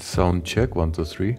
Sound check, one, two, three.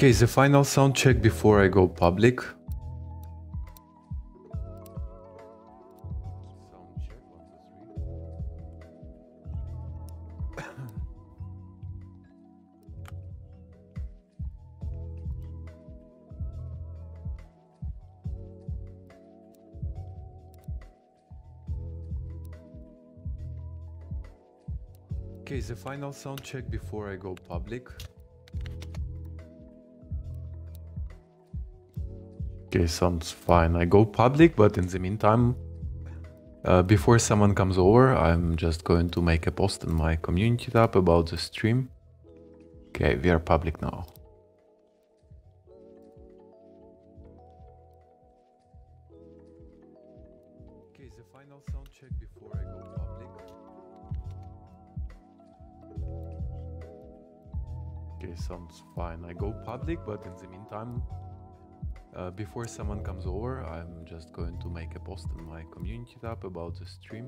Okay, the final sound check before I go public. Okay, the final sound check before I go public. Okay, sounds fine. I go public, but in the meantime, uh, before someone comes over, I'm just going to make a post in my community tab about the stream. Okay, we are public now. Okay, the final sound check before I go public. Okay, sounds fine. I go public, but in the meantime, uh, before someone comes over, I'm just going to make a post in my community tab about the stream.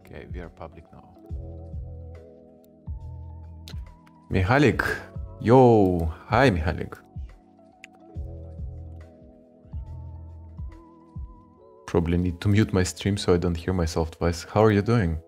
Okay, we are public now. Mihalik, yo, hi Mihalik. Probably need to mute my stream so I don't hear myself twice. How are you doing?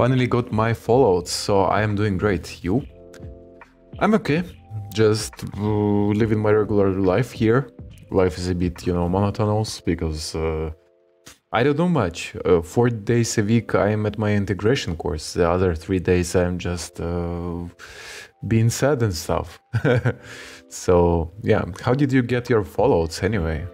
Finally got my fallouts, so I am doing great. You? I'm okay. Just uh, living my regular life here. Life is a bit, you know, monotonous because uh, I don't do much. Uh, four days a week I am at my integration course. The other three days I'm just uh, being sad and stuff. so yeah, how did you get your fallouts anyway?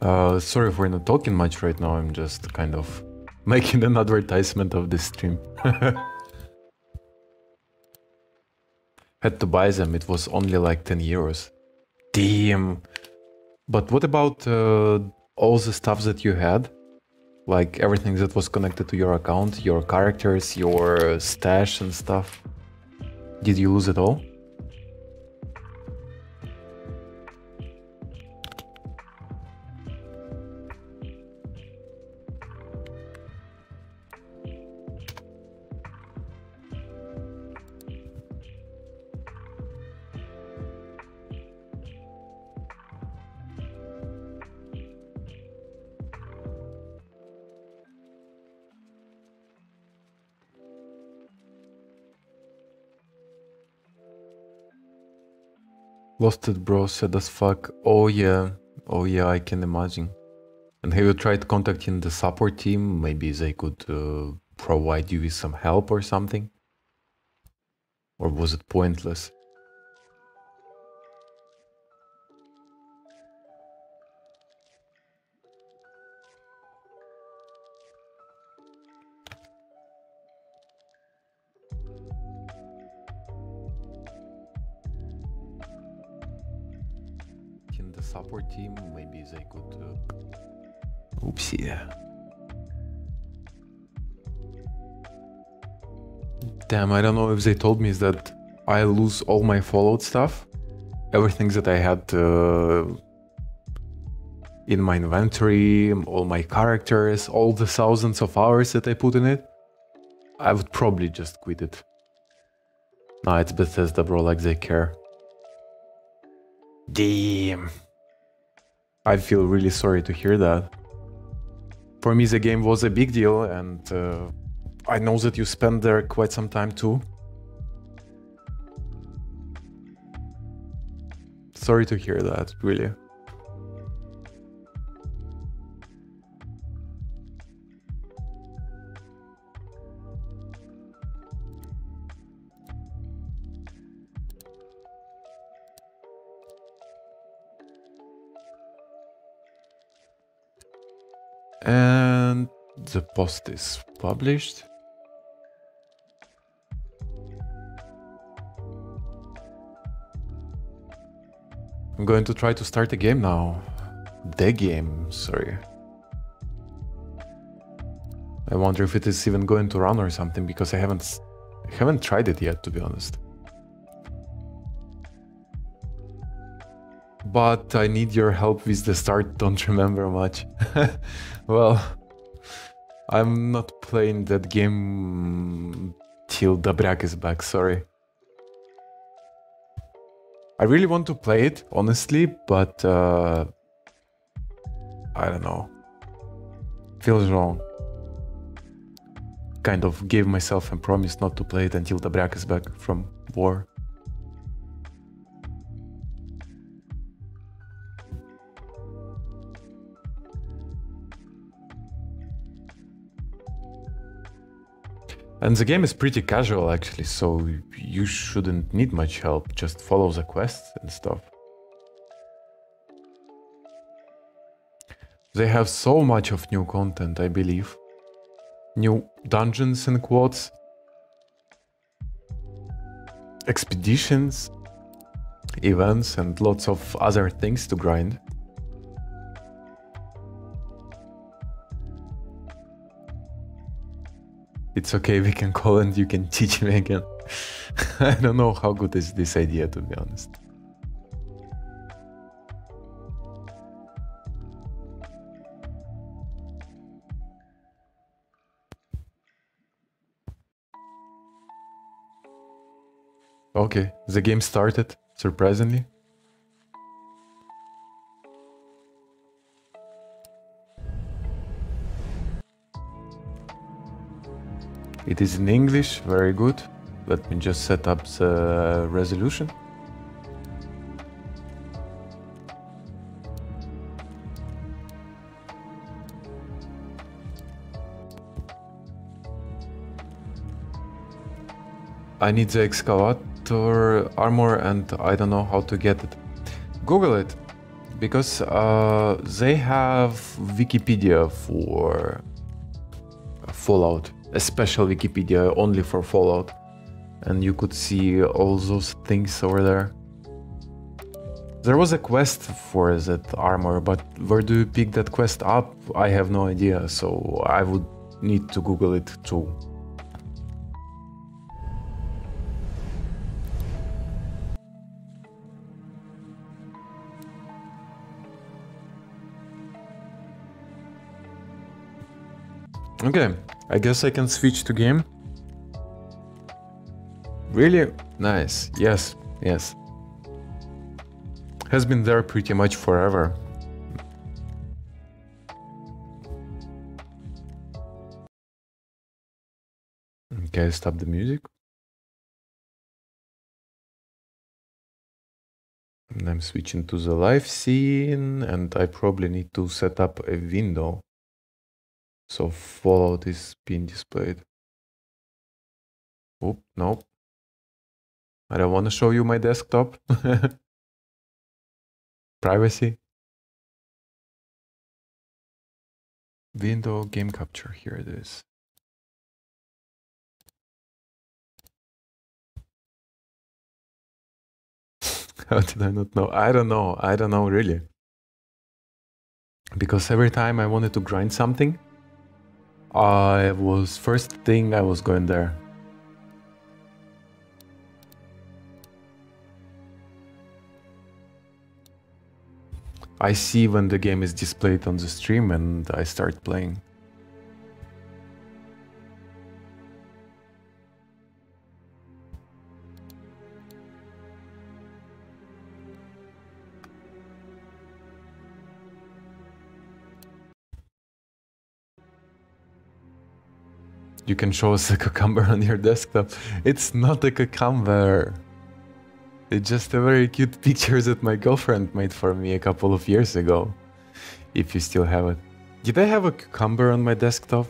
Uh, sorry if we're not talking much right now. I'm just kind of making an advertisement of this stream. Had to buy them. It was only like 10 euros. Damn. But what about uh, all the stuff that you had? Like everything that was connected to your account, your characters, your stash and stuff. Did you lose it all? It, bro. Sad as fuck. Oh yeah. Oh yeah, I can imagine. And have you tried contacting the support team? Maybe they could uh, provide you with some help or something? Or was it pointless? Team, maybe they could. Uh... Oopsie. Damn, I don't know if they told me that I lose all my Fallout stuff. Everything that I had uh, in my inventory, all my characters, all the thousands of hours that I put in it. I would probably just quit it. Nah, it's Bethesda, bro, like they care. Damn. I feel really sorry to hear that. For me, the game was a big deal, and uh, I know that you spent there quite some time too. Sorry to hear that, really. The post is published. I'm going to try to start the game now. The game, sorry. I wonder if it is even going to run or something because I haven't I haven't tried it yet to be honest. But I need your help with the start, don't remember much. well, I'm not playing that game till Dabrak is back, sorry. I really want to play it, honestly, but uh, I don't know. Feels wrong. Kind of gave myself a promise not to play it until Dabrak is back from war. And the game is pretty casual actually, so you shouldn't need much help, just follow the quests and stuff. They have so much of new content, I believe. New dungeons and quads. Expeditions, events and lots of other things to grind. It's okay, we can call and you can teach me again. I don't know how good is this idea, to be honest. Okay, the game started, surprisingly. It is in English, very good. Let me just set up the resolution. I need the excavator armor and I don't know how to get it. Google it because uh, they have Wikipedia for Fallout a special Wikipedia only for Fallout. And you could see all those things over there. There was a quest for that armor, but where do you pick that quest up? I have no idea, so I would need to Google it too. Okay, I guess I can switch to game. Really? Nice. Yes, yes. Has been there pretty much forever. Okay, stop the music. And I'm switching to the live scene and I probably need to set up a window. So Fallout is being displayed. Oh, nope. I don't want to show you my desktop. Privacy. Window game capture, here it is. How did I not know? I don't know. I don't know really. Because every time I wanted to grind something, I was first thing I was going there. I see when the game is displayed on the stream and I start playing. You can show us a cucumber on your desktop. It's not a cucumber. It's just a very cute picture that my girlfriend made for me a couple of years ago. If you still have it. Did I have a cucumber on my desktop?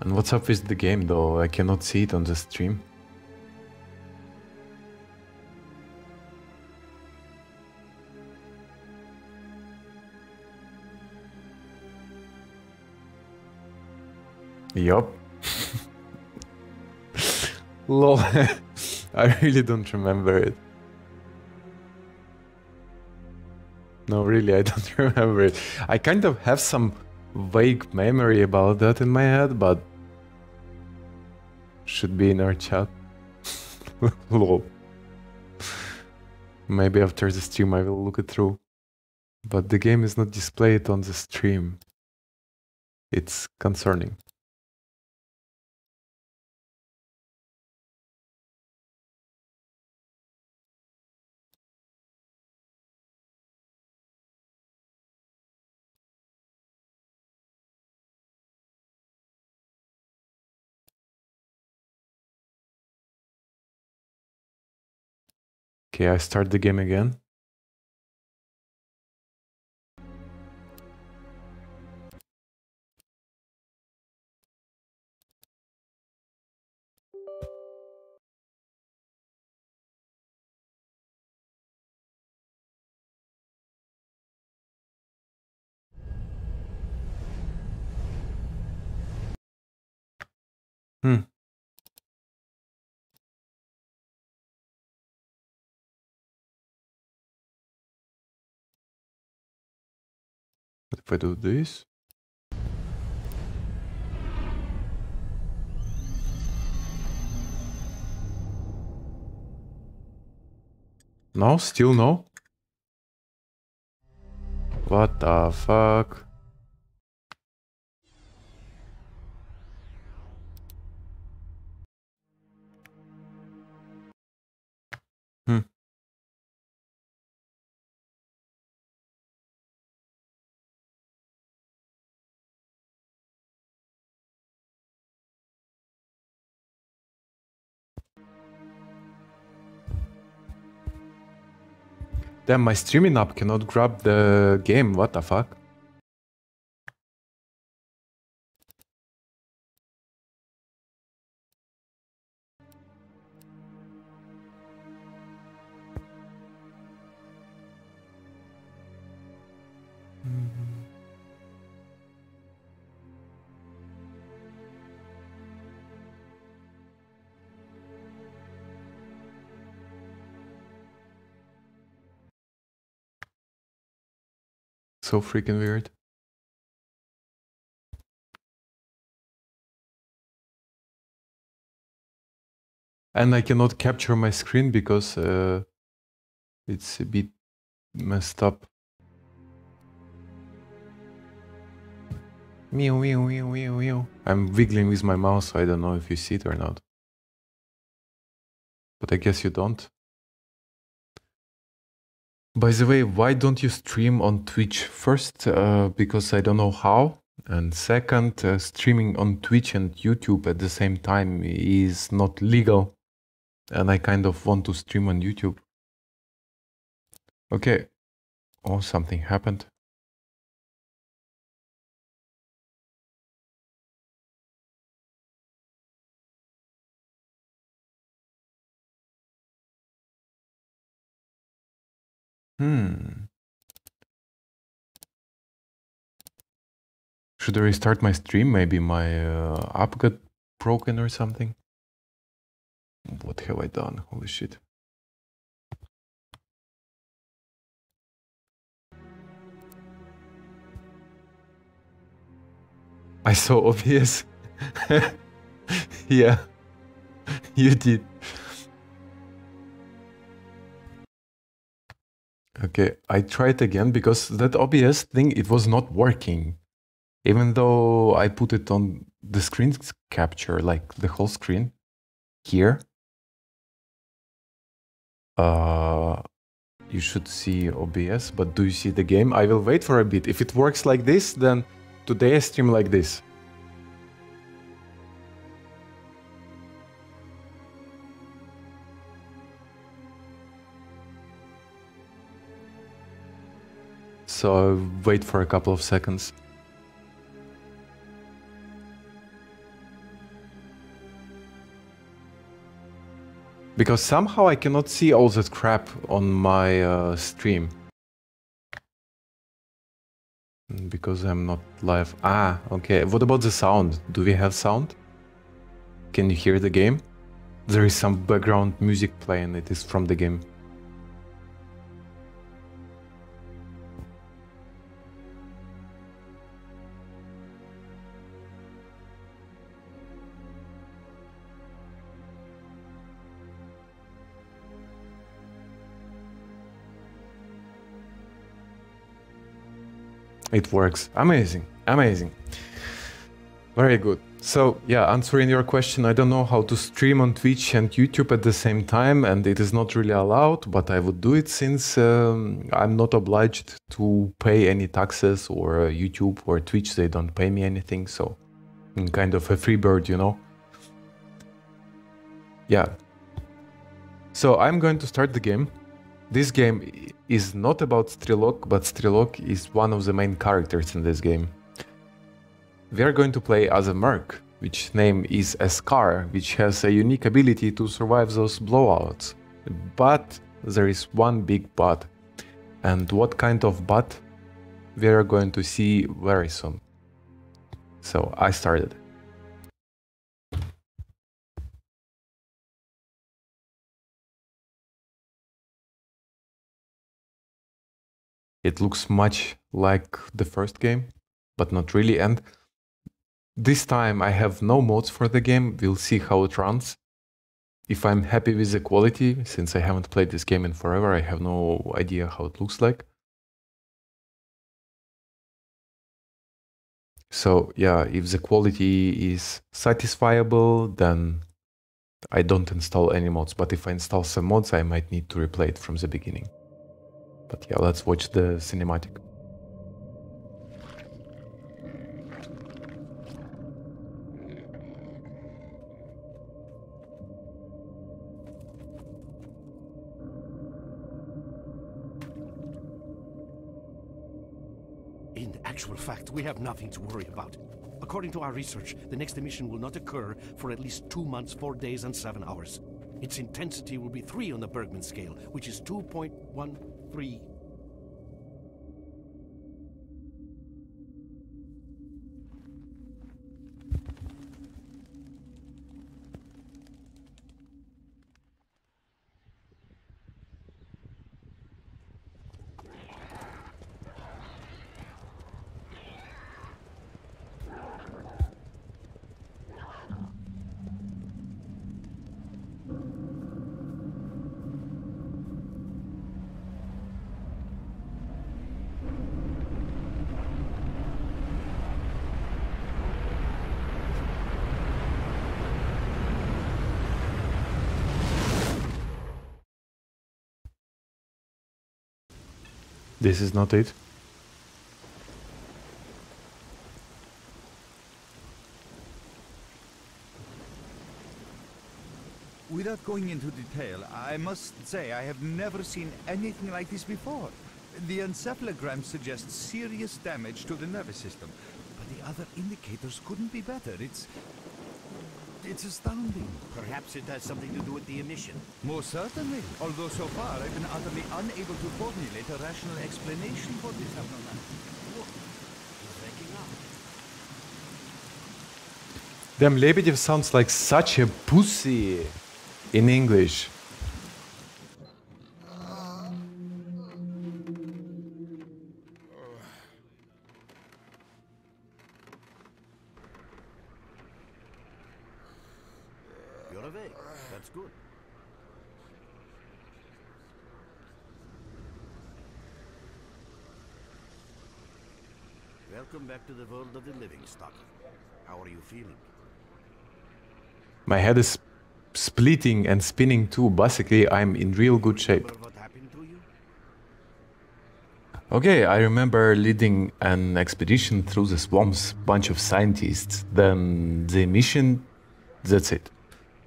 And what's up with the game though? I cannot see it on the stream. Yup. Lol. I really don't remember it. No, really, I don't remember it. I kind of have some vague memory about that in my head, but should be in our chat. Lol. Maybe after the stream I will look it through. But the game is not displayed on the stream. It's concerning. Okay, I start the game again. Hmm. If I do this? No, still no. What the fuck? Damn, my streaming app cannot grab the game, what the fuck? So freaking weird. And I cannot capture my screen because uh, it's a bit messed up. Meow, meow, meow, meow, meow. I'm wiggling with my mouse, so I don't know if you see it or not. But I guess you don't. By the way, why don't you stream on Twitch first? Uh, because I don't know how. And second, uh, streaming on Twitch and YouTube at the same time is not legal. And I kind of want to stream on YouTube. Okay. Oh, something happened. Hmm. Should I restart my stream? Maybe my uh, app got broken or something? What have I done? Holy shit. I saw obvious. yeah, you did. Okay, I tried again because that OBS thing, it was not working. Even though I put it on the screen capture, like the whole screen here. Uh, you should see OBS, but do you see the game? I will wait for a bit. If it works like this, then today I stream like this. So wait for a couple of seconds. Because somehow I cannot see all that crap on my uh, stream. Because I'm not live. Ah, okay. What about the sound? Do we have sound? Can you hear the game? There is some background music playing. It is from the game. It works. Amazing. Amazing. Very good. So, yeah, answering your question, I don't know how to stream on Twitch and YouTube at the same time, and it is not really allowed, but I would do it since um, I'm not obliged to pay any taxes, or uh, YouTube or Twitch, they don't pay me anything, so I'm kind of a free bird, you know? Yeah. So, I'm going to start the game. This game is not about Strelok, but Strelok is one of the main characters in this game. We are going to play as a merc, which name is Eskar, which has a unique ability to survive those blowouts. But there is one big but. And what kind of but? We are going to see very soon. So I started. It looks much like the first game, but not really. And this time I have no mods for the game. We'll see how it runs. If I'm happy with the quality, since I haven't played this game in forever, I have no idea how it looks like. So yeah, if the quality is satisfiable, then I don't install any mods. But if I install some mods, I might need to replay it from the beginning. But yeah, let's watch the cinematic. In actual fact, we have nothing to worry about. According to our research, the next emission will not occur for at least two months, four days, and seven hours. Its intensity will be 3 on the Bergman scale, which is 2.1 three. This is not it. Without going into detail, I must say I have never seen anything like this before. The encephalogram suggests serious damage to the nervous system, but the other indicators couldn't be better. It's... it's astounding. Perhaps it has something to do with the emission. Most certainly, although so far I've been utterly unable to formulate a rational explanation for this abnormality. He's waking up. Damn, Lebedev sounds like such a pussy in English. You're awake. That's good. Welcome back to the world How are you feeling? My head is splitting and spinning too. Basically, I'm in real good shape. Remember what happened to you? Okay, I remember leading an expedition through the swamps, bunch of scientists. Then the mission, that's it.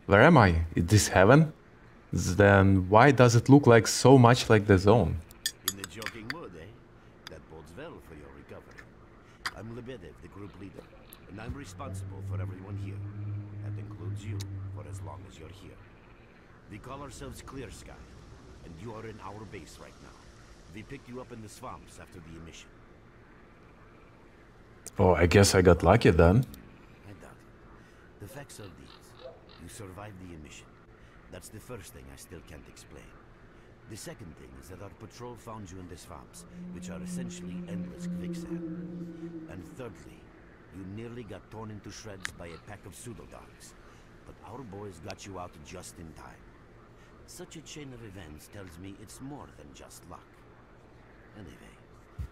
Where am I? Is this heaven? Then why does it look like so much like the zone? In the joking mood, eh? That bodes well for your recovery. I'm Lebedev, the group leader, and I'm responsible for everyone here. That includes you, for as long as you're here. We call ourselves Clear Sky, and you are in our base right now. We picked you up in the swamps after the emission. Oh, I guess I got lucky then. I doubt it. The facts are these. You survived the emission. That's the first thing I still can't explain. The second thing is that our patrol found you in the swamps, which are essentially endless quicksand. And thirdly, you nearly got torn into shreds by a pack of pseudodogs. But our boys got you out just in time. Such a chain of events tells me it's more than just luck. Anyway,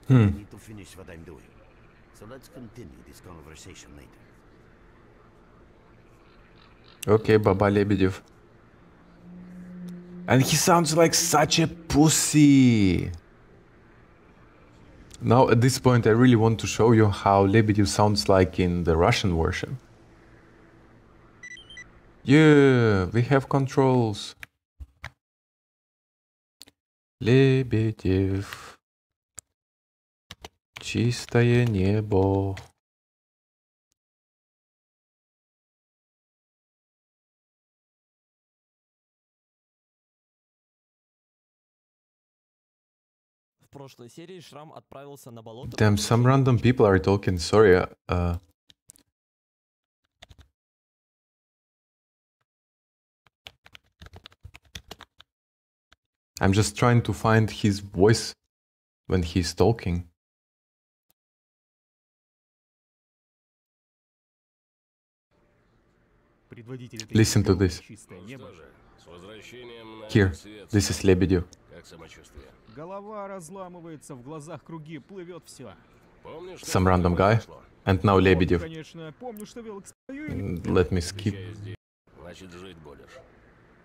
hmm. I need to finish what I'm doing. So let's continue this conversation later. Okay, Baba Lebedev. And he sounds like such a pussy. Now, at this point, I really want to show you how Lebedev sounds like in the Russian version. Yeah, we have controls. Лебедев. Чистое небо. прошлой серии Шрам отправился на болото. Damn, под some ручьем. random people are talking. Sorry. uh, Uh, I'm just trying to find his voice when he's talking. Listen to this. С возвращением на Here, свет. this is Lebedev. Как самочувствие? Голова разламывается, в глазах круги, плывет все. Помнишь, Some как random это guy. произошло? And now Lebedev. конечно, помню, что вел экспою. Mm, Let me skip. Отвечаю здесь. Значит, жить будешь.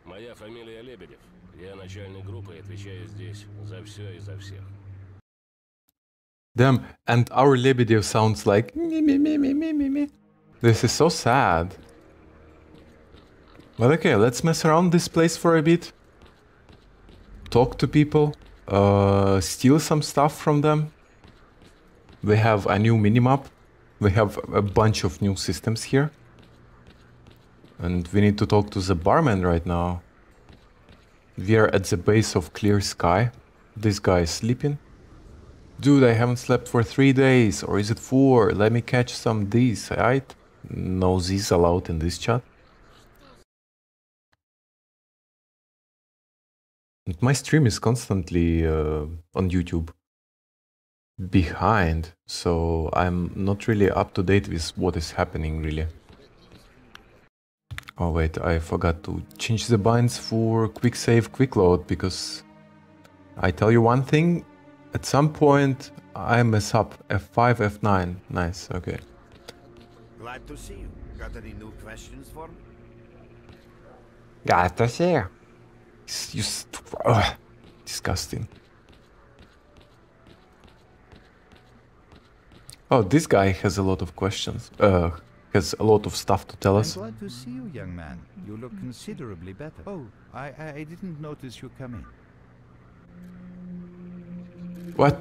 Моя фамилия Лебедев. Я начальник группы и отвечаю здесь за все и за всех. Damn, and our Lebedev sounds like me, me, me, me, me, me, me. This is so sad. But okay, let's mess around this place for a bit. Talk to people. Uh, steal some stuff from them. We have a new minimap. We have a bunch of new systems here. And we need to talk to the barman right now. We are at the base of Clear Sky. This guy is sleeping. Dude, I haven't slept for three days, or is it four? Let me catch some these, right? No these allowed in this chat. My stream is constantly uh, on YouTube behind, so I'm not really up to date with what is happening, really. Oh wait, I forgot to change the binds for quick save, quick load, because I tell you one thing, at some point I mess up. F5, F9. Nice, okay. Glad to see you. Got any new questions for me? Got to see. You st- ugh, disgusting. Oh, this guy has a lot of questions. Uh, has a lot of stuff to tell us. I'm glad to see you, young man. You look considerably better. Oh, I, I, I didn't notice you coming. What?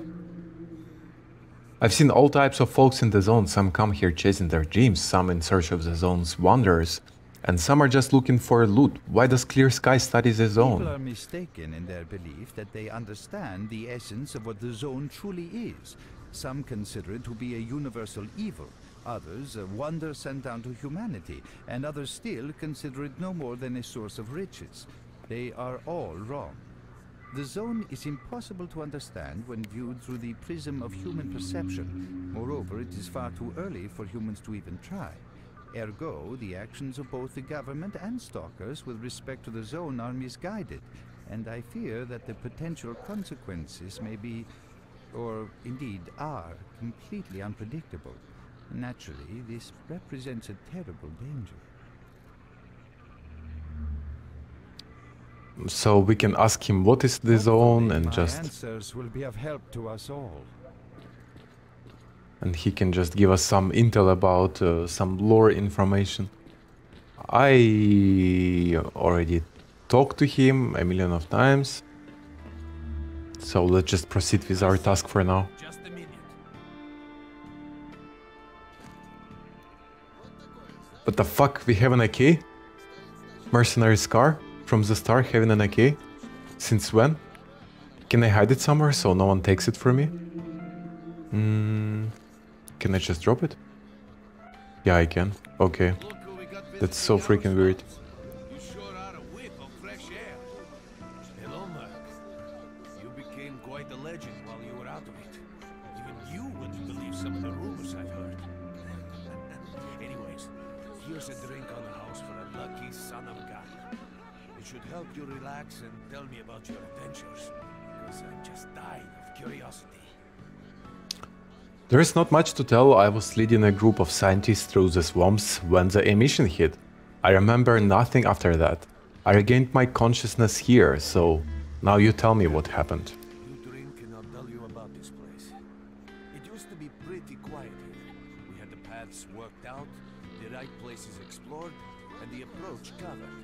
I've seen all types of folks in the zone. Some come here chasing their dreams, some in search of the zone's wonders, and some are just looking for loot. Why does Clear Sky study the zone? People are mistaken in their belief that they understand the essence of what the zone truly is. Some consider it to be a universal evil, others a wonder sent down to humanity, and others still consider it no more than a source of riches. They are all wrong. The zone is impossible to understand when viewed through the prism of human perception. Moreover, it is far too early for humans to even try. Ergo, the actions of both the government and stalkers with respect to the zone are misguided, and I fear that the potential consequences may be, or indeed are, completely unpredictable. Naturally, this represents a terrible danger. So we can ask him what is the zone and just answers will be of help to us all. And he can just give us some intel about uh, some lore information. I already talked to him a million of times. So let's just proceed with our task for now. Just a minute. What the fuck? We have an AK? Mercenary Scar? From the start having an AK? Since when? Can I hide it somewhere so no one takes it from me? Mm, can I just drop it? Yeah, I can. Okay. That's so freaking weird. There is not much to tell. I was leading a group of scientists through the swamps when the emission hit. I remember nothing after that. I regained my consciousness here, so now you tell me what happened. You drink and I'll tell you about this place. It used to be pretty quiet here. We had the paths worked out, the right places explored, and the approach covered.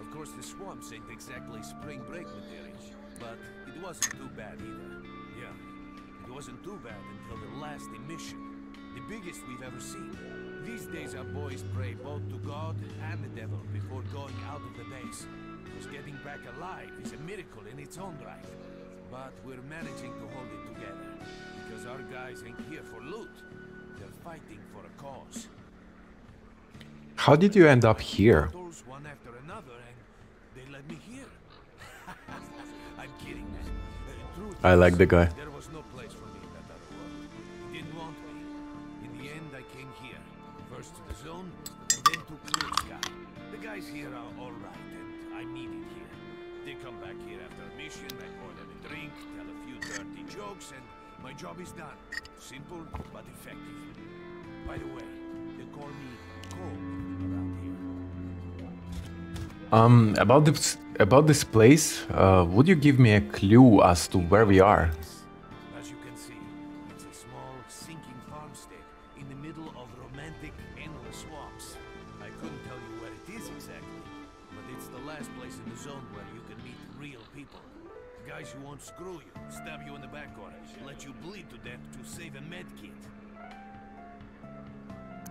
Of course, the swamps ain't exactly spring break material, but it wasn't too bad either. Wasn't too bad until the last emission. The biggest we've ever seen. These days our boys pray both to God and the devil before going out of the base. Because getting back alive is a miracle in its own right. But we're managing to hold it together. Because our guys ain't here for loot. They're fighting for a cause. How did you end up here? One after another and they let me here. I'm kidding. Uh, I like the guy. Job is done. Simple, but effective. By the way, they call me Cole around here. Um, about this about this place, uh, would you give me a clue as to where we are?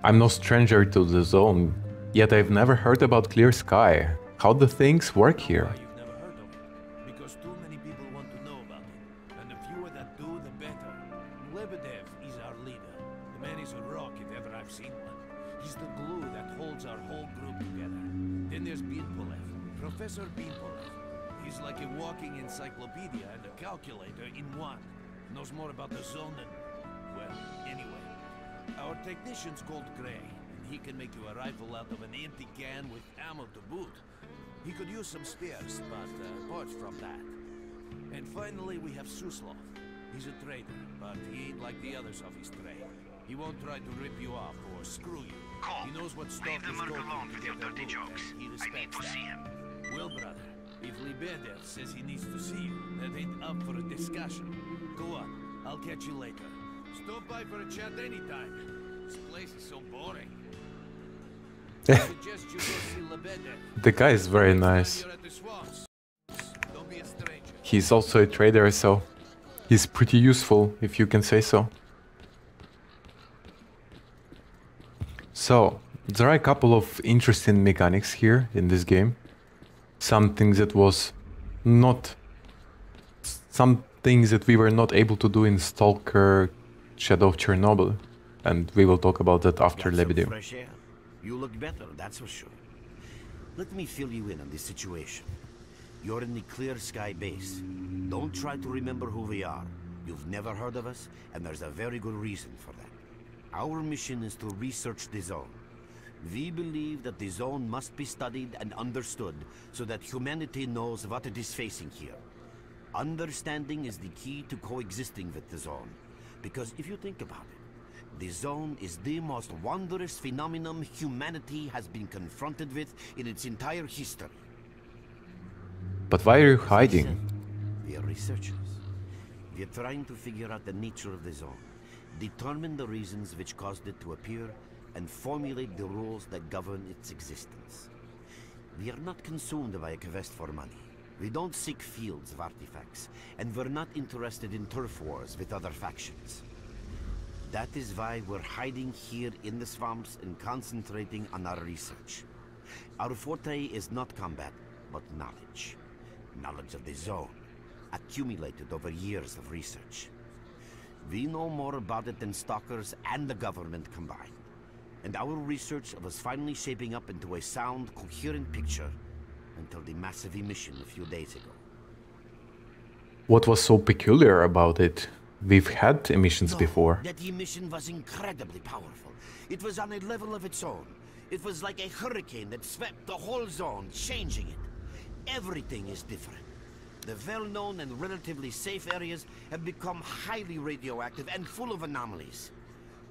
I'm no stranger to the zone, yet I've never heard about Clear Sky. How do things work here? Professor. He's like a walking encyclopedia and a calculator in one. Knows more about the zone than. Our technician's called Gray, and he can make you a rifle out of an empty can with ammo to boot. He could use some spares, but uh, apart from that. And finally, we have Suslov. He's a trader, but he ain't like the others of his trade. He won't try to rip you off or screw you. Cole, he knows what leave stalkers the merc alone with your dirty jokes. He I need to that. see him. Well, brother, if Lebedev says he needs to see you, that ain't up for a discussion. Go on, I'll catch you later. Stop by for a chat anytime. This place is so boring. Eh. Suggest you go see Lebedev. The guy is very nice. You're at the swamps. Don't be a stranger. He's also a trader, so he's pretty useful, if you can say so. So, there are a couple of interesting mechanics here in this game. Some things that was not... Some things that we were not able to do in Stalker Shadow of Chernobyl. And we will talk about that after Lebedev. You look better, that's for sure. Let me fill you in on this situation. You're in the Clear Sky base. Don't try to remember who we are. You've never heard of us, and there's a very good reason for that. Our mission is to research the zone. We believe that the zone must be studied and understood so that humanity knows what it is facing here. Understanding is the key to coexisting with the zone. Because if you think about it, the zone is the most wondrous phenomenon humanity has been confronted with in its entire history. But why are you hiding? We are researchers. We are trying to figure out the nature of the zone, determine the reasons which caused it to appear, and formulate the rules that govern its existence. We are not consumed by a quest for money. We don't seek fields of artifacts, and we're not interested in turf wars with other factions. That is why we're hiding here in the swamps and concentrating on our research. Our forte is not combat, but knowledge. Knowledge of the zone, accumulated over years of research. We know more about it than stalkers and the government combined. And our research was finally shaping up into a sound, coherent picture until the massive emission a few days ago. What was so peculiar about it? We've had emissions No, before. That emission was incredibly powerful. It was on a level of its own. It was like a hurricane that swept the whole zone, changing it. Everything is different. The well-known and relatively safe areas have become highly radioactive and full of anomalies.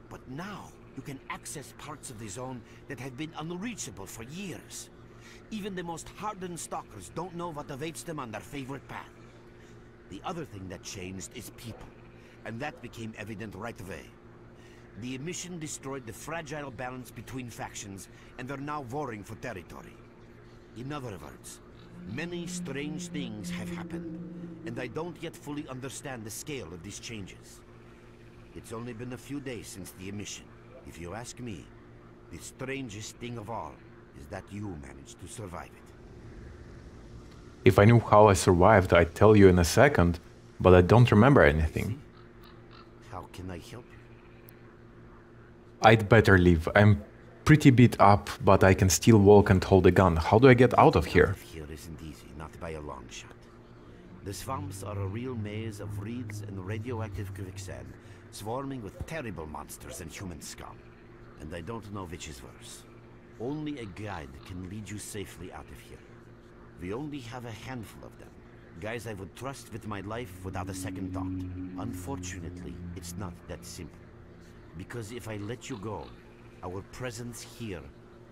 But now, you can access parts of the zone that have been unreachable for years. Even the most hardened stalkers don't know what awaits them on their favorite path. The other thing that changed is people, and that became evident right away. The emission destroyed the fragile balance between factions, and they're now warring for territory. In other words, many strange things have happened, and I don't yet fully understand the scale of these changes. It's only been a few days since the emission. If you ask me, the strangest thing of all is that you managed to survive it. If I knew how I survived, I'd tell you in a second, but I don't remember anything. How can I help you? I'd better leave. I'm pretty beat up, but I can still walk and hold a gun. How do I get out of here? Out of here isn't easy, not by a long shot. The swamps are a real maze of reeds and radioactive quicksand, swarming with terrible monsters and human scum. And I don't know which is worse. Only a guide can lead you safely out of here. We only have a handful of them. Guys I would trust with my life without a second thought. Unfortunately, it's not that simple. Because if I let you go, our presence here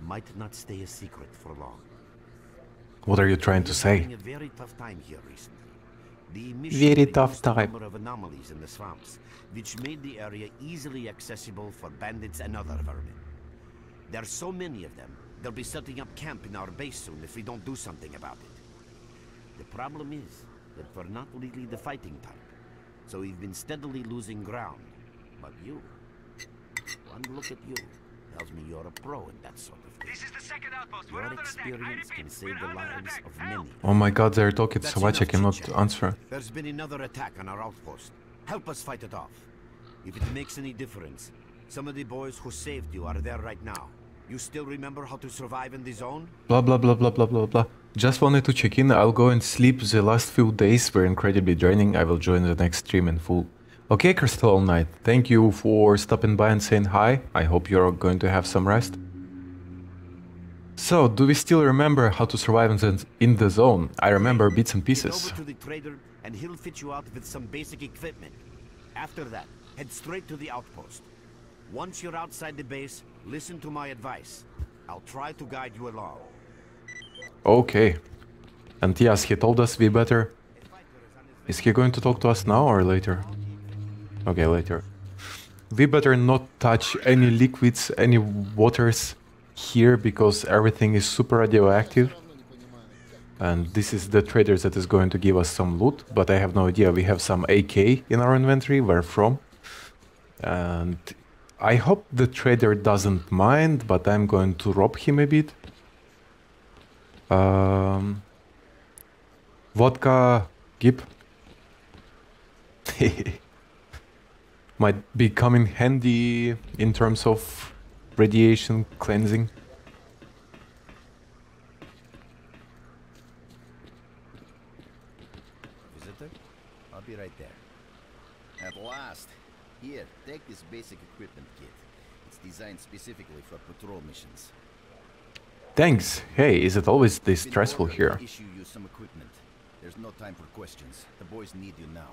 might not stay a secret for long. What are you trying to say? a very tough time here recently. The Very tough time. of anomalies in the swamps, which made the area easily accessible for bandits and other vermin. There are so many of them, they'll be setting up camp in our base soon if we don't do something about it. The problem is that we're not really the fighting type, so we've been steadily losing ground. But you, one look at you, tells me you're a pro in that sort of thing. This is the second outpost. Your We're under attack. Experience repeat, can save we're the lives attack. of many. Oh my god, they're talking so That's much I cannot chit-chat. answer. There's been another attack on our outpost. Help us fight it off. If it makes any difference, some of the boys who saved you are there right now. You still remember how to survive in the zone? Blah blah blah blah blah blah blah. Just wanted to check in. I'll go and sleep. The last few days were incredibly draining. I will join the next stream in full. Okay, Crystal Knight, thank you for stopping by and saying hi. I hope you're going to have some rest. So, do we still remember how to survive in the, in the zone? I remember bits and Head pieces. over to the trader, and he'll fit you out with some basic equipment. After that, head straight to the outpost. Once you're outside the base, listen to my advice. I'll try to guide you along. Okay. And yes, he told us we better... Is he going to talk to us now or later? Okay, later. we better not touch any liquids, any waters here because everything is super radioactive. And this is the trader that is going to give us some loot, but I have no idea. We have some AK in our inventory, where from? And I hope the trader doesn't mind, but I'm going to rob him a bit. Um, vodka, Gip. Might be coming handy in terms of radiation cleansing. Visitor? I'll be right there. At last. Here, take this basic equipment kit. It's designed specifically for patrol missions. Thanks. Hey, is it always this stressful here? Issue you some equipment. There's no time for questions. The boys need you now.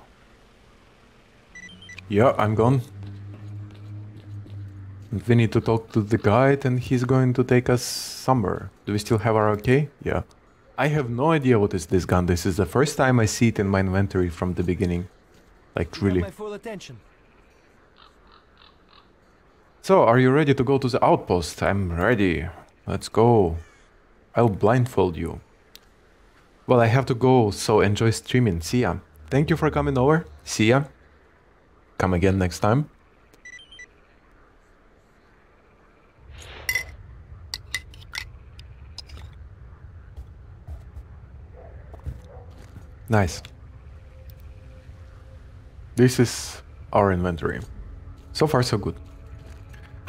Yeah, I'm gone. We need to talk to the guide and he's going to take us somewhere. Do we still have our okay? Yeah. I have no idea what is this gun. This is the first time I see it in my inventory from the beginning. Like really. My full attention. So, are you ready to go to the outpost? I'm ready. Let's go. I'll blindfold you. Well, I have to go, so enjoy streaming. See ya. Thank you for coming over. See ya. Come again next time. Nice. This is our inventory. So far, so good.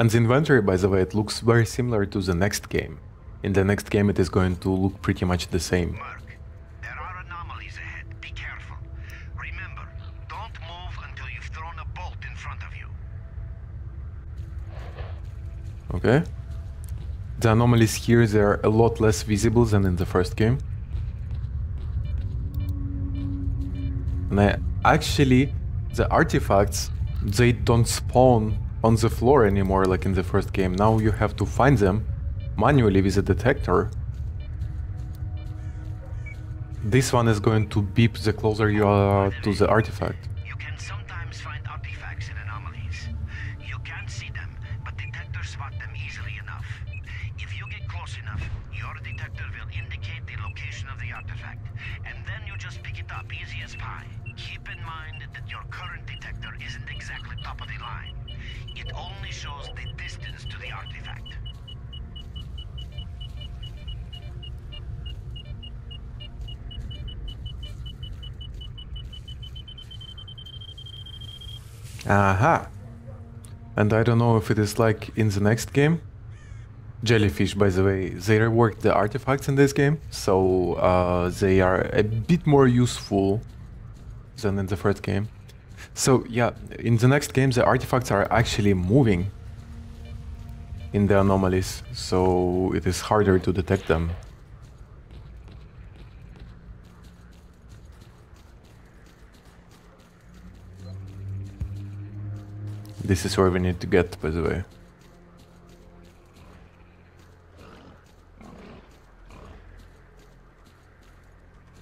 And the inventory, by the way, it looks very similar to the next game. In the next game, it is going to look pretty much the same. There are anomalies ahead. Be careful. Remember, don't move until you've thrown a bolt in front of you. Okay. The anomalies here, they are a lot less visible than in the first game. And I, actually, the artifacts, they don't spawn on the floor anymore like in the first game. Now you have to find them manually with a detector. This one is going to beep the closer you are to the artifact. Aha! And I don't know if it is like in the next game. Jellyfish, by the way, they reworked the artifacts in this game, so uh, they are a bit more useful than in the first game. So yeah, in the next game the artifacts are actually moving in the anomalies, so it is harder to detect them. This is where we need to get, by the way.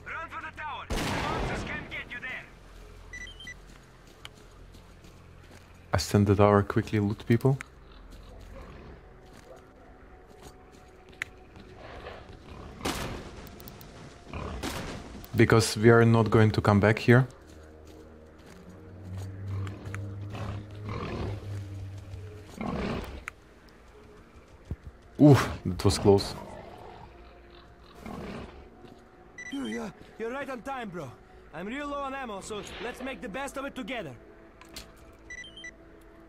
Run for the tower. Monsters can't get you there. Ascend the tower, quickly loot people. Because we are not going to come back here. Oof, that was close. Yeah, you're right on time, bro. I'm real low on ammo, so let's make the best of it together.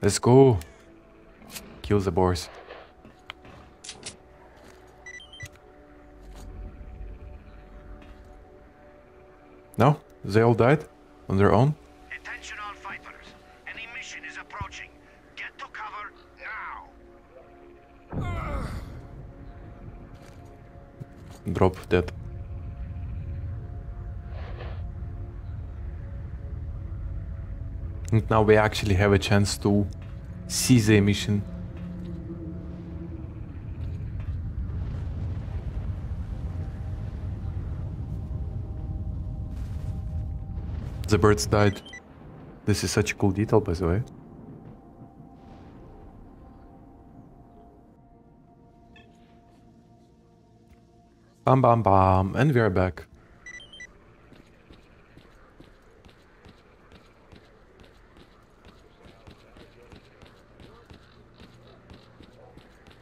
Let's go. Kill the boars. No? They all died? On their own? Drop dead. And now we actually have a chance to see the emission. The birds died. This is such a cool detail, by the way. Bam bam bam, and we are back.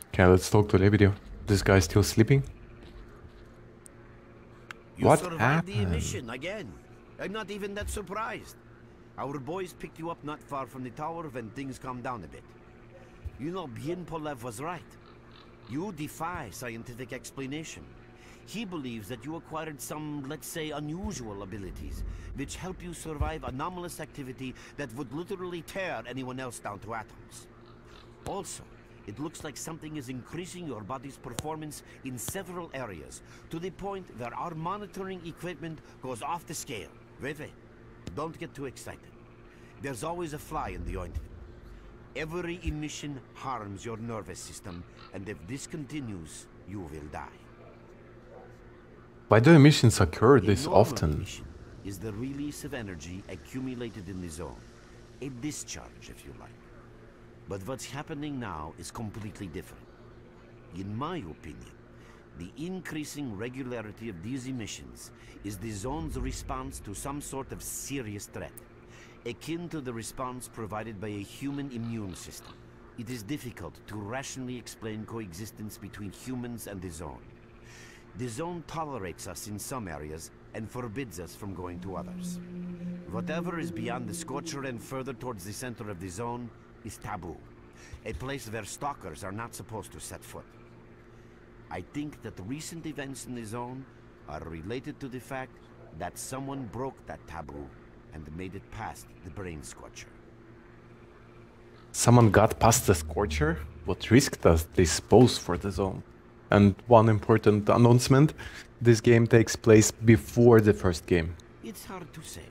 Okay, let's talk to Lebedev. This guy's still sleeping? You What survived the emission again. I'm not even that surprised. Our boys picked you up not far from the tower when things calmed down a bit. You know, Bien Polev was right. You defy scientific explanation. He believes that you acquired some, let's say, unusual abilities, which help you survive anomalous activity that would literally tear anyone else down to atoms. Also, it looks like something is increasing your body's performance in several areas, to the point where our monitoring equipment goes off the scale. Wait, wait. Don't get too excited. There's always a fly in the ointment. Every emission harms your nervous system, and if this continues, you will die. Why do emissions occur this often? is the release of energy accumulated in the zone. A discharge, if you like. But what's happening now is completely different. In my opinion, the increasing regularity of these emissions is the zone's response to some sort of serious threat, akin to the response provided by a human immune system. It is difficult to rationally explain coexistence between humans and the zone. The zone tolerates us in some areas and forbids us from going to others. Whatever is beyond the Scorcher and further towards the center of the zone is taboo. A place where stalkers are not supposed to set foot. I think that recent events in the zone are related to the fact that someone broke that taboo and made it past the Brain Scorcher. Someone got past the Scorcher? What risk does this pose for the zone? And one important announcement, this game takes place before the first game. It's hard to say.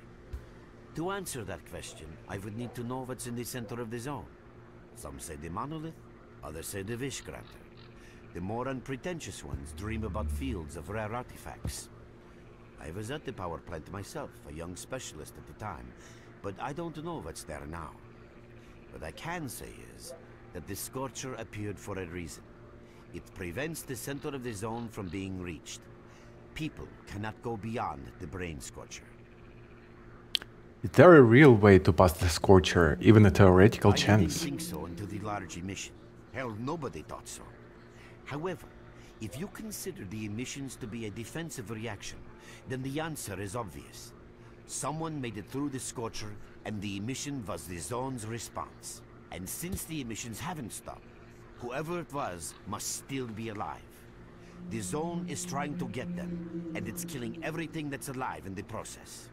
To answer that question, I would need to know what's in the center of the zone. Some say the monolith, others say the Wish Granter. The more unpretentious ones dream about fields of rare artifacts. I was at the power plant myself, a young specialist at the time, but I don't know what's there now. What I can say is that the Scorcher appeared for a reason. It prevents the center of the zone from being reached. People cannot go beyond the Brain Scorcher. Is there a real way to pass the Scorcher, even a theoretical I chance? didn't think so until the large emission. Hell, nobody thought so. However, if you consider the emissions to be a defensive reaction, then the answer is obvious. Someone made it through the Scorcher, and the emission was the zone's response. And since the emissions haven't stopped, whoever it was must still be alive. The zone is trying to get them, and it's killing everything that's alive in the process.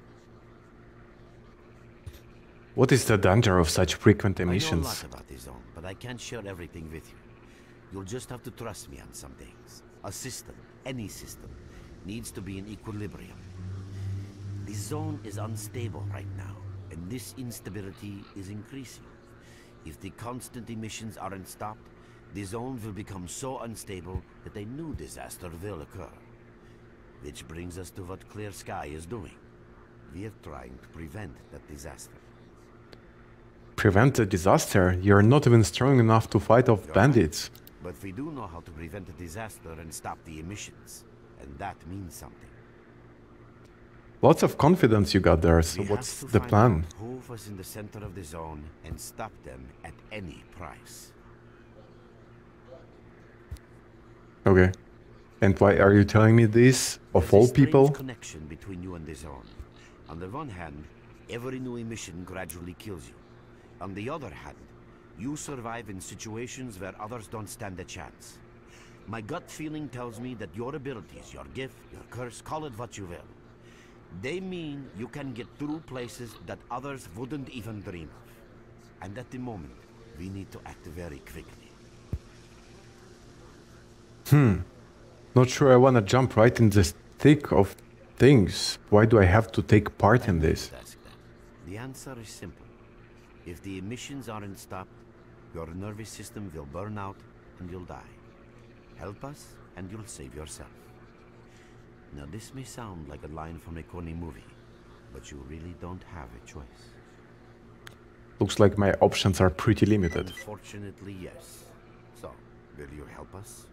What is the danger of such frequent emissions? I know a lot about the zone, but I can't share everything with you. You'll just have to trust me on some things. A system, any system, needs to be in equilibrium. The zone is unstable right now, and this instability is increasing. If the constant emissions aren't stopped, the zone will become so unstable that a new disaster will occur. Which brings us to what Clear Sky is doing. We are trying to prevent that disaster. Prevent a disaster? You're not even strong enough to fight off bandits. But we do know how to prevent a disaster and stop the emissions. And that means something. Lots of confidence you got there, so We what's have to the find plan? Who was in the center of the zone and stop them at any price. Okay. And why are you telling me this? Of all people? connection between you and the zone. On the one hand, every new emission gradually kills you. On the other hand, you survive in situations where others don't stand a chance. My gut feeling tells me that your abilities, your gift, your curse, call it what you will. They mean you can get through places that others wouldn't even dream of. And at the moment, we need to act very quickly. Hmm. Not sure I wanna jump right in the thick of things. Why do I have to take part in this? The answer is simple. If the emissions aren't stopped, your nervous system will burn out and you'll die. Help us and you'll save yourself. Now this may sound like a line from a corny movie, but you really don't have a choice. Looks like my options are pretty limited. Unfortunately, yes. So, will you help us?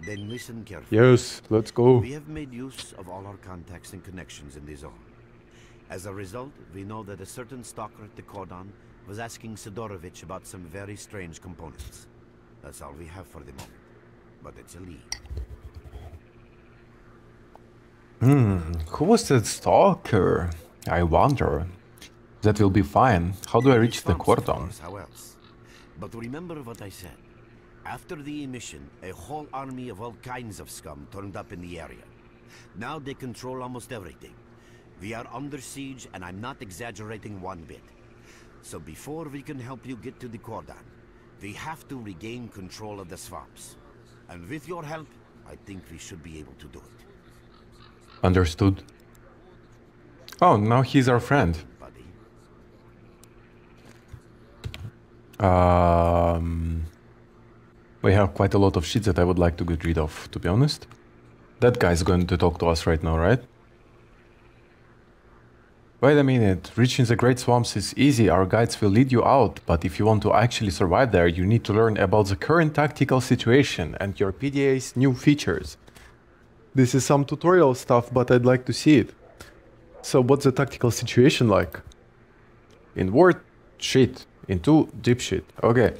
Then listen carefully. Yes, let's go. We have made use of all our contacts and connections in the zone. As a result, we know that a certain stalker at the Cordon was asking Sidorovich about some very strange components. That's all we have for the moment. But it's a lead. Hmm, who was that stalker? I wonder. That will be fine. How do I reach the Swamps, cordon? course, How else? But remember what I said. After the emission, a whole army of all kinds of scum turned up in the area. Now they control almost everything. We are under siege, and I'm not exaggerating one bit. So before we can help you get to the cordon, we have to regain control of the swamps. And with your help, I think we should be able to do it. Understood. Oh, now he's our friend. Buddy. Um, we have quite a lot of shit that I would like to get rid of, to be honest. That guy's going to talk to us right now, right? Wait a minute, reaching the Great Swamps is easy, our guides will lead you out, but if you want to actually survive there, you need to learn about the current tactical situation and your PDA's new features. This is some tutorial stuff, but I'd like to see it. So what's the tactical situation like? In word, shit. In two, deep shit. Okay.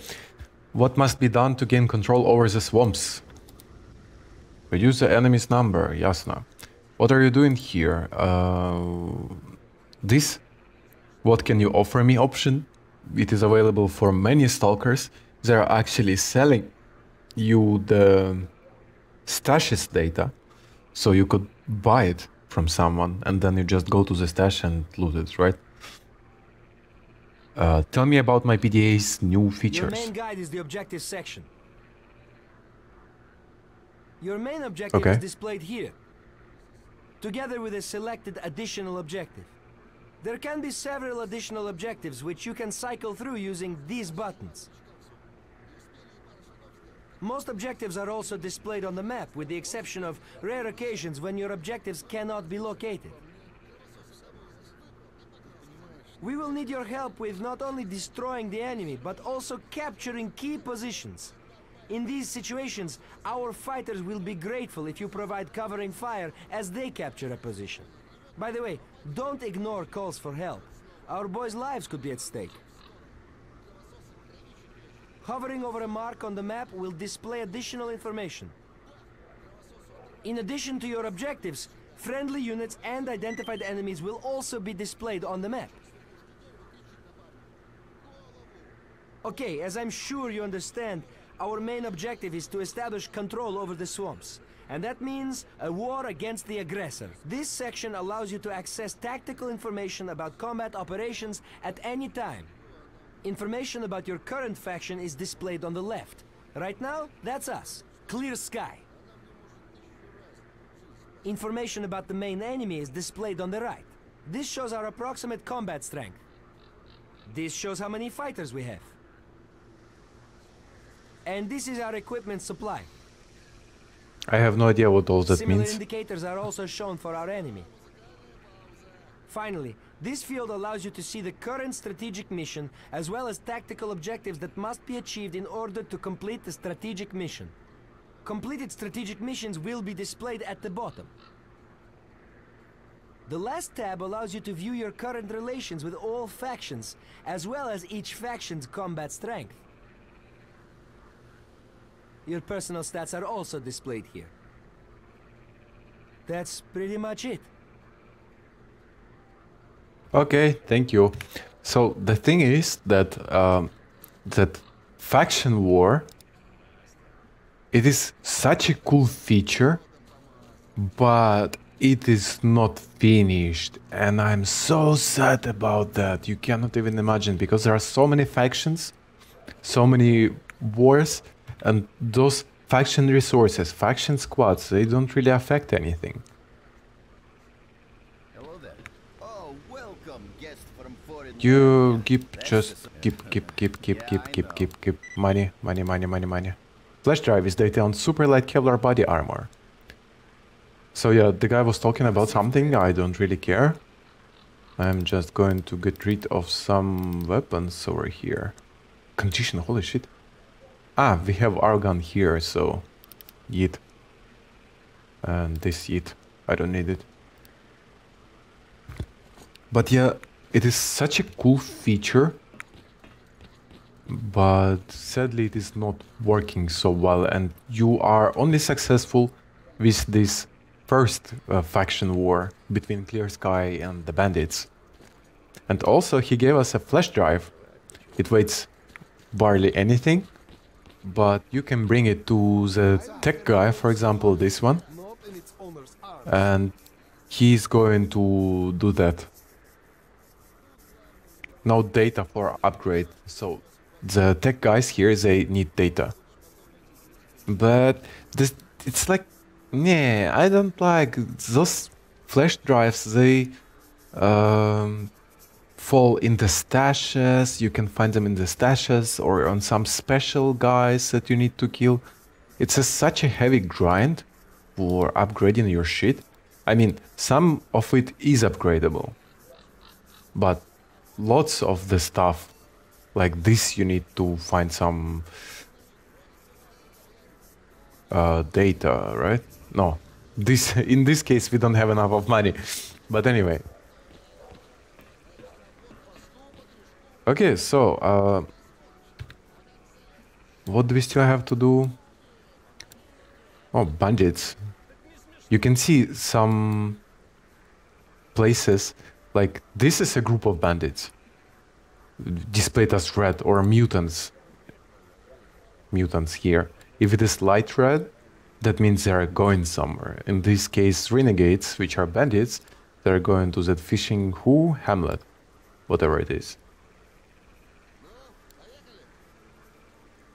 What must be done to gain control over the swamps? Reduce the enemy's number, Yasna. What are you doing here? Uh, this? What can you offer me option? It is available for many stalkers. They're actually selling you the stashes data. So you could buy it from someone and then you just go to the stash and loot it, right? Uh, tell me about my PDA's new Your features. main guide is the objective section. Your main objective Okay. is displayed here, together with a selected additional objective. There can be several additional objectives which you can cycle through using these buttons. Most objectives are also displayed on the map, with the exception of rare occasions when your objectives cannot be located. We will need your help with not only destroying the enemy, but also capturing key positions. In these situations, our fighters will be grateful if you provide covering fire as they capture a position. By the way, don't ignore calls for help. Our boys' lives could be at stake. Hovering over a mark on the map will display additional information. In addition to your objectives, friendly units and identified enemies will also be displayed on the map. Okay, as I'm sure you understand, our main objective is to establish control over the swamps. And that means a war against the aggressor. This section allows you to access tactical information about combat operations at any time. Information about your current faction is displayed on the left. Right now, that's us. Clear sky. Information about the main enemy is displayed on the right. This shows our approximate combat strength. This shows how many fighters we have. And this is our equipment supply. I have no idea what all that Similar means. indicators are also shown for our enemy. Finally, this field allows you to see the current strategic mission as well as tactical objectives that must be achieved in order to complete the strategic mission. Completed strategic missions will be displayed at the bottom. The last tab allows you to view your current relations with all factions, as well as each faction's combat strength. Your personal stats are also displayed here. That's pretty much it. Okay, thank you. So the thing is that um, that faction war, it is such a cool feature, but it is not finished, and I'm so sad about that. You cannot even imagine because there are so many factions, so many wars, and those faction resources, faction squads, they don't really affect anything. Hello there. Oh, welcome, guest from foreign. You keep just keep keep keep keep keep keep keep keep money money money money money. Flash drive is data on super light Kevlar body armor. So yeah, the guy was talking about something. I don't really care. I'm just going to get rid of some weapons over here. Condition, holy shit. Ah, we have argon here, so yeet. And this it. I don't need it. But yeah, it is such a cool feature. But sadly it is not working so well and you are only successful with this first uh, faction war between Clear Sky and the bandits. And also he gave us a flash drive. It weighs barely anything, but you can bring it to the tech guy, for example, this one, and he's going to do that. No data for upgrade, so the tech guys here, they need data. But this, it's like, nah, I don't like those flash drives, they um, fall in the stashes. You can find them in the stashes or on some special guys that you need to kill. It's a, such a heavy grind for upgrading your shit. I mean, some of it is upgradable, but lots of the stuff like this you need to find some uh, data, right? No, this in this case we don't have enough of money, but anyway. Okay, so uh, what do we still have to do? Oh, bandits. You can see some places like this is a group of bandits displayed as red or mutants. Mutants here. If it is light red, that means they are going somewhere. In this case, renegades, which are bandits, they're going to that fishing who hamlet, whatever it is.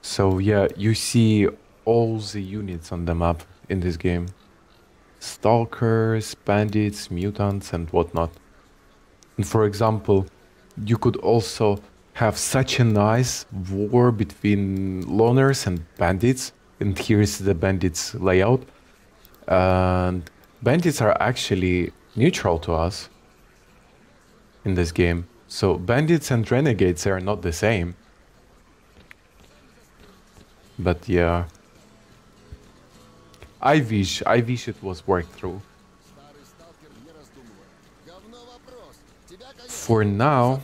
So yeah, you see all the units on the map in this game. Stalkers, bandits, mutants and whatnot. And for example, you could also have such a nice war between loners and bandits. And here is the bandits layout. And bandits are actually neutral to us in this game. So bandits and renegades are not the same. But yeah. I wish, I wish it was worked through. For now,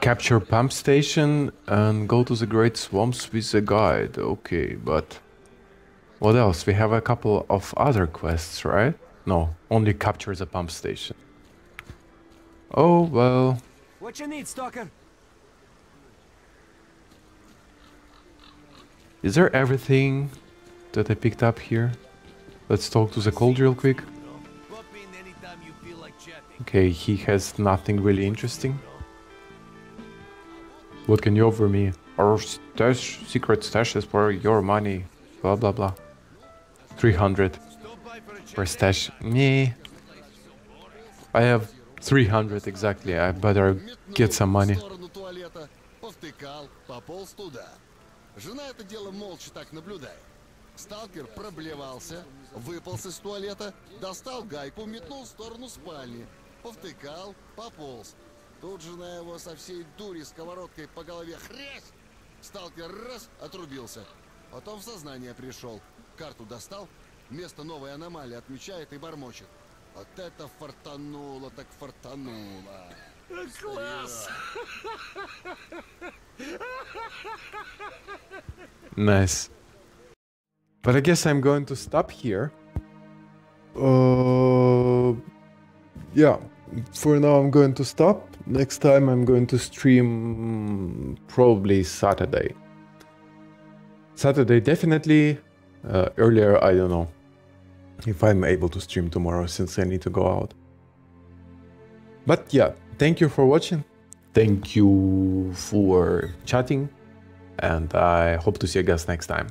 capture pump station and go to the Great Swamps with a guide. Okay, but what else? We have a couple of other quests, right? No, only capture the pump station. Oh, well. What you need, Stalker? Is there everything that I picked up here? Let's talk to the cold real quick. Okay, he has nothing really interesting. What can you offer me? Our stash, secret stashes for your money. Blah blah blah. 300 per stash. Me. I have 300 exactly. I better get some money. Жена это дело молча так наблюдает. Сталкер проблевался, выполз из туалета, достал гайку, метнул в сторону спальни. Повтыкал, пополз. Тут жена его со всей дури сковородкой по голове хрясь. Сталкер раз, отрубился. Потом в сознание пришел. Карту достал, место новой аномалии отмечает и бормочет. Вот это фартануло, так фартануло. The nice. But I guess I'm going to stop here. Uh, yeah, for now I'm going to stop. Next time I'm going to stream probably Saturday. Saturday definitely. Uh, earlier, I don't know if I'm able to stream tomorrow since I need to go out. But yeah, thank you for watching. Thank you for chatting. And I hope to see you guys next time.